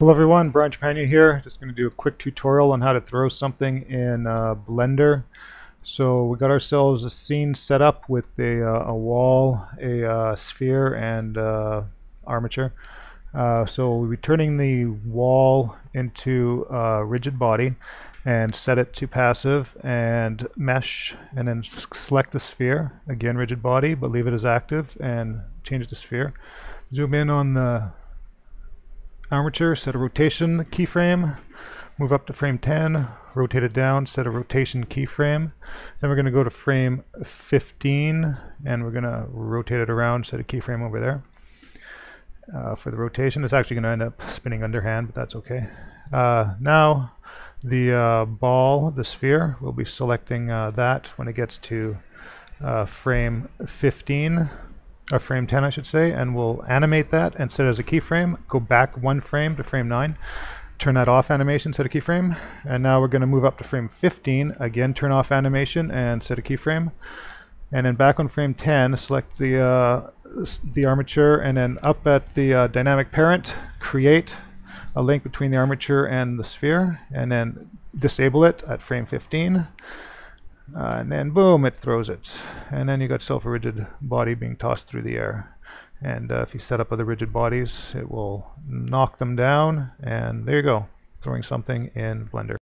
Hello everyone, Brain Trepaning here. Just going to do a quick tutorial on how to throw something in uh, Blender. So we got ourselves a scene set up with a, uh, a wall, a uh, sphere, and uh, armature. Uh, so we'll be turning the wall into a rigid body and set it to passive and mesh and then select the sphere, again rigid body, but leave it as active and change it to sphere. Zoom in on the armature, set a rotation keyframe, move up to frame 10, rotate it down, set a rotation keyframe. Then we're going to go to frame 15 and we're going to rotate it around, set a keyframe over there. Uh, for the rotation, it's actually going to end up spinning underhand, but that's okay. Uh, now the uh, ball, the sphere, we'll be selecting uh, that when it gets to uh, frame 15 or frame 10 I should say, and we'll animate that. And set it as a keyframe, go back one frame to frame 9, turn that off animation, set a keyframe, and now we're going to move up to frame 15, again turn off animation and set a keyframe, and then back on frame 10, select the, uh, the armature, and then up at the uh, dynamic parent, create a link between the armature and the sphere, and then disable it at frame 15. Uh, and then boom, it throws it. And then you got self a rigid body being tossed through the air. And uh, if you set up other rigid bodies, it will knock them down. And there you go, throwing something in Blender.